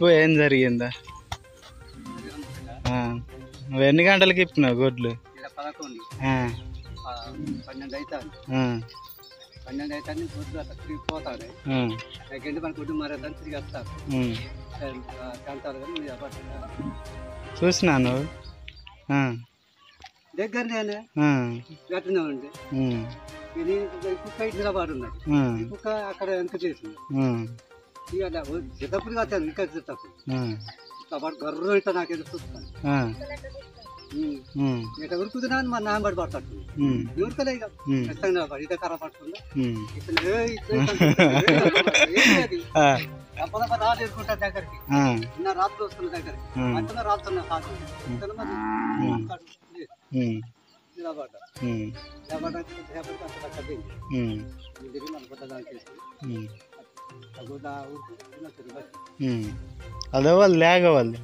చెప్పు ఏం జరిగిందా? నువ్వు ఎన్ని గంటలకి ఇప్పినావు గొడ్లు? పన్నెండు అవుతాను పన్నెండు అవుతాను పొద్దు అట్లా తిరిగి పోతాను దగ్గర మన కుటుంబం మారేదాన్ని తిరిగి వస్తాను మీరు చూసినా నువ్వు? దగ్గర నేనే. గట్టినే ఉంది ఇది కుక్క అక్కడ వెనక చేసింది. చిన్నప్పుడు కాదు ఇంకా చిన్నప్పుడు ఆ, కాబట్టి గర్రం ఇట్లా నాకు ఎదురు చూస్తాను ఆ, ఉమ్, ఇట్లా ఉరుకుతున్నాను మా నాన్న పడి పడతాడు ఎవరికలే ఇక ఖచ్చితంగా పడి ఇదే కర్ర పట్టుకుందా తప్పదప్ప రాదు ఎదుర్కొంటా దగ్గరికి నిన్న రాత్రి వస్తున్న దగ్గరికి అంతగా రాత్రున్నా కాదు నిలబడ్డా సేపటికి అంత కట్టింది తిరిగి మన ಹ್ಞೂ ಅದಾವಲ್ಲ ಲ್ಯಾಗವಲ್ಲಿ